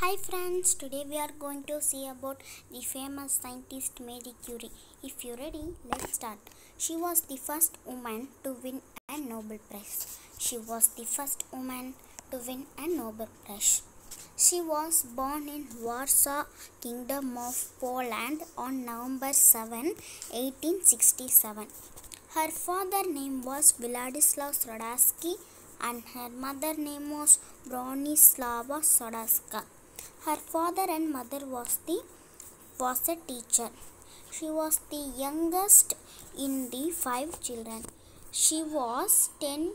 Hi friends, today we are going to see about the famous scientist Marie Curie. If you're ready, let's start. She was the first woman to win a Nobel Prize. She was the first woman to win a Nobel Prize. She was born in Warsaw, Kingdom of Poland on November 7, 1867. Her father name was Vladislav Sodarsky and her mother name was Bronislava Sodarska. Her father and mother was the was a teacher. She was the youngest in the five children. She was 10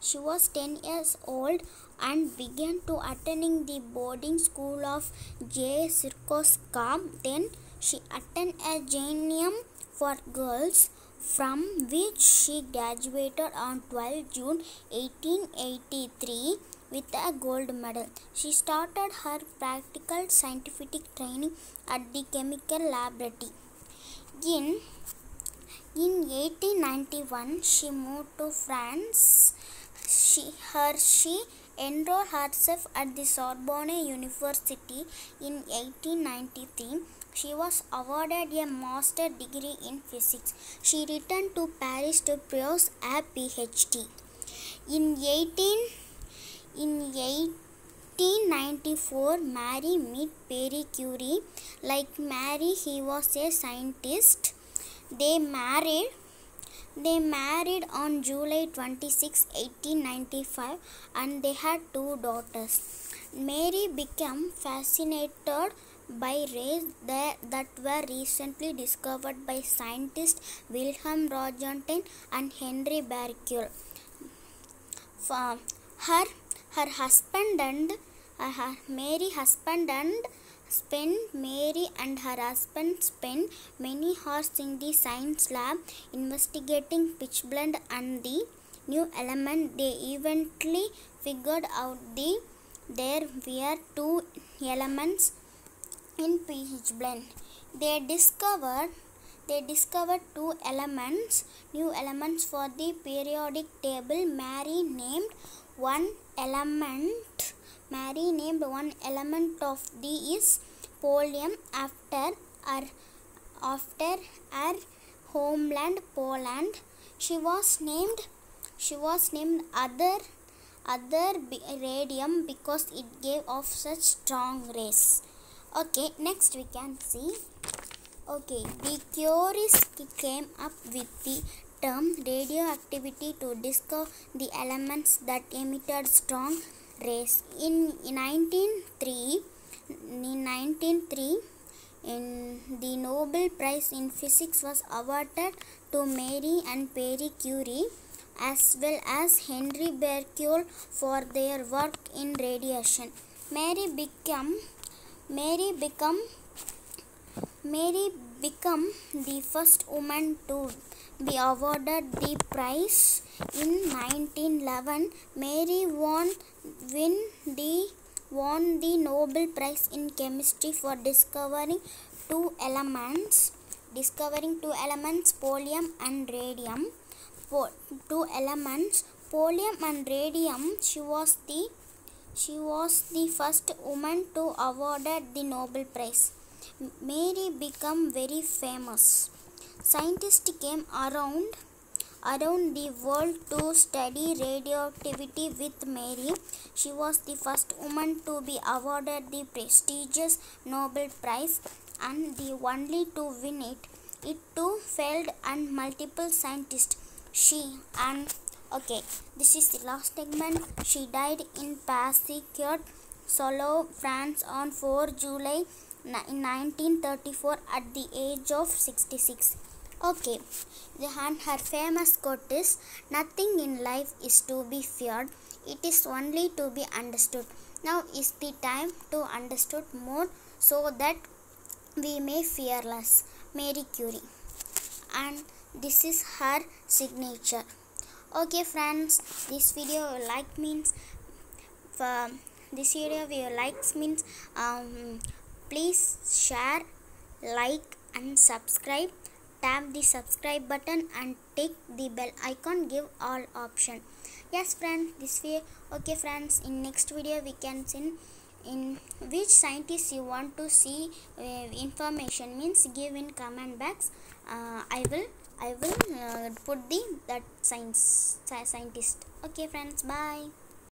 she was 10 years old and began to attending the boarding school of J. Sirkoska. Then she attended a gymnasium for girls from which she graduated on 12 June 1883 with a gold medal. She started her practical scientific training at the chemical laboratory. In in 1891, she moved to France. She, her, she enrolled herself at the Sorbonne University in 1893. She was awarded a master degree in physics. She returned to Paris to pursue a PhD. In 18 in 1894, Mary met Pierre Curie. Like Mary, he was a scientist. They married. They married on July 26, 1895, and they had two daughters. Mary became fascinated by rays that, were recently discovered by scientists Wilhelm Röntgen and Henry Becquerel. Her her husband and uh, her Mary husband and spent Mary and her husband spent many hours in the science lab investigating pitch blende and the new element. They eventually figured out the there were two elements in pitchblende. They discovered they discovered two elements, new elements for the periodic table. Mary named one element Mary named one element of the is polonium after her after her homeland Poland. She was named she was named other other radium because it gave off such strong rays. Okay, next we can see. Okay, the Curies came up with the term radioactivity to discover the elements that emitted strong rays. In 1903, in 1903, in the Nobel Prize in Physics was awarded to Marie and Pierre Curie as well as Henry Becquerel for their work in radiation. Mary became Mary become Mary became the first woman to be awarded the prize in 1911. Mary won win the won the Nobel Prize in Chemistry for discovering two elements discovering two elements polonium and radium po- two elements polonium and radium she was the she was the first woman to awarded the Nobel Prize Mary became very famous. Scientists came around around the world to study radioactivity with Mary. She was the first woman to be awarded the prestigious Nobel Prize and the only to win it. It too failed and multiple scientists. She and okay, this is the last segment. She died in Passy-Court, Solo, France on 4 July in 1934 at the age of 66. Okay, and her famous quote is Nothing in life is to be feared, it is only to be understood. Now is the time to understood more so that we may fear less. Mary Curie. And this is her signature. Okay, friends, this video like means uh, this video you likes means um, please share like and subscribe tap the subscribe button and tick the bell icon. Give all option. Yes friends this way. Okay friends in next video we can see in which scientist you want to see uh, information. Means give in comment box. Uh, i will i will uh, put the that science scientist. Okay friends bye